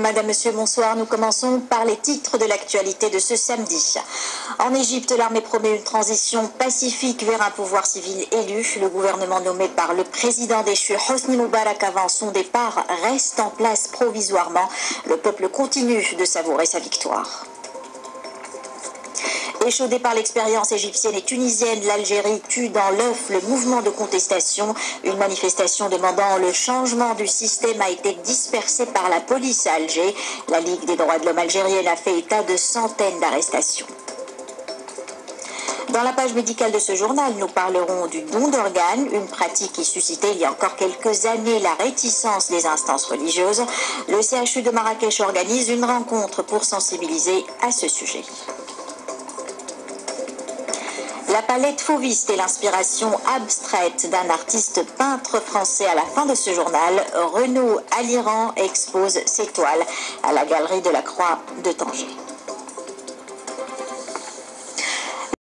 Madame, Monsieur, bonsoir. Nous commençons par les titres de l'actualité de ce samedi. En Égypte, l'armée promet une transition pacifique vers un pouvoir civil élu. Le gouvernement nommé par le président déchu Hosni Moubarak avant son départ reste en place provisoirement. Le peuple continue de savourer sa victoire. Échaudé par l'expérience égyptienne et tunisienne, l'Algérie tue dans l'œuf le mouvement de contestation. Une manifestation demandant le changement du système a été dispersée par la police à Alger. La Ligue des droits de l'homme algérienne a fait état de centaines d'arrestations. Dans la page médicale de ce journal, nous parlerons du don d'organes, une pratique qui suscitait il y a encore quelques années la réticence des instances religieuses. Le CHU de Marrakech organise une rencontre pour sensibiliser à ce sujet. La palette fauviste est l'inspiration abstraite d'un artiste peintre français à la fin de ce journal. Renaud Aliran expose ses toiles à la galerie de la Croix de Tanger.